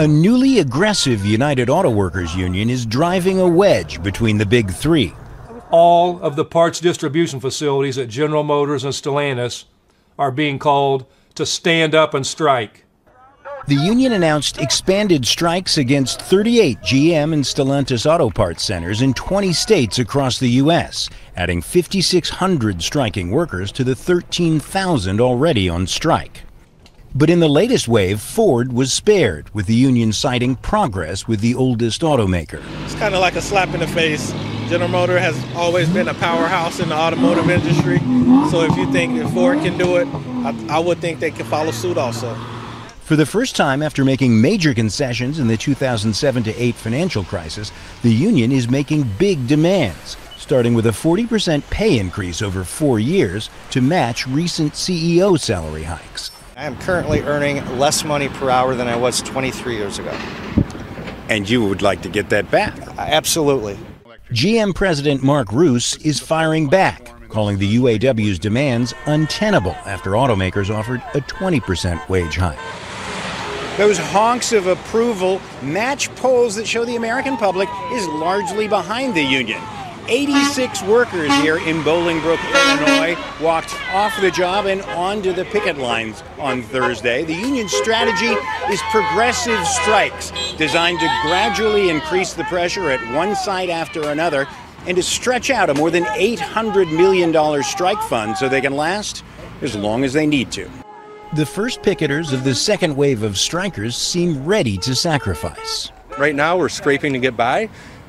A newly aggressive United Auto Workers union is driving a wedge between the big three. All of the parts distribution facilities at General Motors and Stellantis are being called to stand up and strike. The union announced expanded strikes against 38 GM and Stellantis auto parts centers in 20 states across the U.S., adding 5,600 striking workers to the 13,000 already on strike. But in the latest wave, Ford was spared, with the union citing progress with the oldest automaker. It's kind of like a slap in the face. General Motor has always been a powerhouse in the automotive industry. So if you think that Ford can do it, I, I would think they can follow suit also. For the first time after making major concessions in the 2007 to 8 financial crisis, the union is making big demands, starting with a 40% pay increase over four years to match recent CEO salary hikes. I am currently earning less money per hour than I was 23 years ago. And you would like to get that back? Absolutely. GM President Mark Reuss is firing back, calling the UAW's demands untenable after automakers offered a 20% wage hike. Those honks of approval match polls that show the American public is largely behind the union. 86 workers here in Bolingbrook, Illinois, walked off the job and onto the picket lines on Thursday. The union's strategy is progressive strikes, designed to gradually increase the pressure at one site after another and to stretch out a more than $800 million strike fund so they can last as long as they need to. The first picketers of the second wave of strikers seem ready to sacrifice. Right now, we're scraping to get by,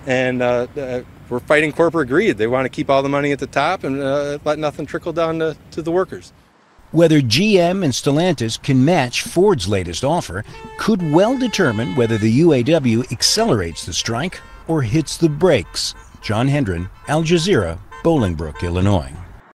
and uh, uh, we're fighting corporate greed. They want to keep all the money at the top and uh, let nothing trickle down to, to the workers. Whether GM and Stellantis can match Ford's latest offer could well determine whether the UAW accelerates the strike or hits the brakes. John Hendren, Al Jazeera, Bolingbrook, Illinois.